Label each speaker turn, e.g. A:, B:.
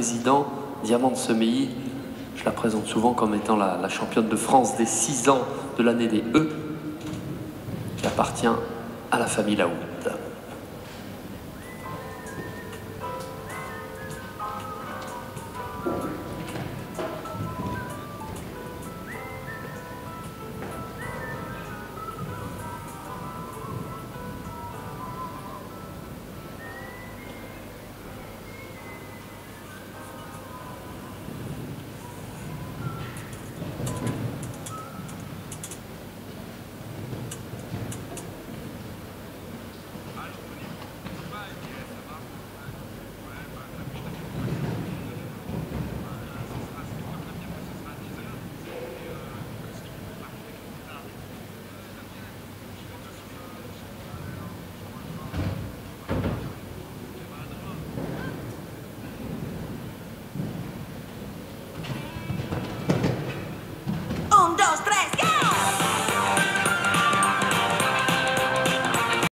A: Président Diamant de je la présente souvent comme étant la, championne de France des 6 ans de l'année des E, qui appartient à la famille Laoui.